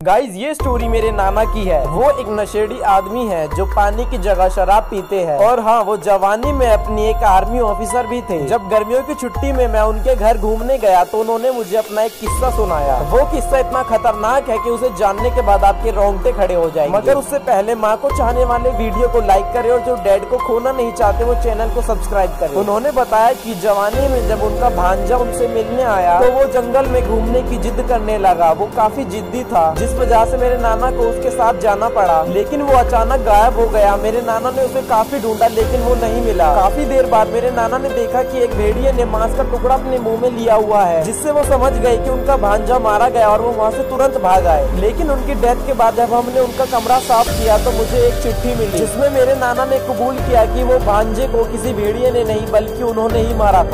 Guys ये story मेरे नाना की है। वो एक नशेड़ी आदमी है जो पानी की जगह शराब पीते हैं। और हाँ वो जवानी में अपनी एक आर्मी ऑफिसर भी थे। जब गर्मियों की छुट्टी में मैं उनके घर घूमने गया तो उन्होंने मुझे अपना एक किस्सा सुनाया। वो किस्सा इतना खतरनाक है कि उसे जानने के बाद आपके रोंगटे खड़े हो जाएँगे। मगर उससे पहले माँ को चाहने वाले वीडियो को लाइक करे और जो डैड को खोना नहीं चाहते, वो चैनल को सब्सक्राइब करे। उन्होंने बताया की जवानी में जब उनका भांजा उनसे मिलने आया तो वो जंगल में घूमने की जिद करने लगा। वो काफ़ी जिद्दी था जिस वजह से मेरे नाना को उसके साथ जाना पड़ा। लेकिन वो अचानक गायब हो गया। मेरे नाना ने उसे काफ़ी ढूंढा, लेकिन वो नहीं मिला। काफ़ी देर बाद मेरे नाना ने देखा कि एक भेड़िए ने मांस का टुकड़ा अपने मुँह में लिया हुआ है, जिससे वो समझ गए कि उनका भांजा मारा गया और वो वहाँ से तुरंत भाग आए। लेकिन उनकी डेथ के बाद जब हमने उनका कमरा साफ़ किया तो मुझे एक चिट्ठी मिली, जिसमें मेरे नाना ने कबूल किया कि वो भांजे को किसी भेड़िए ने नहीं, बल्कि उन्होंने ही मारा था।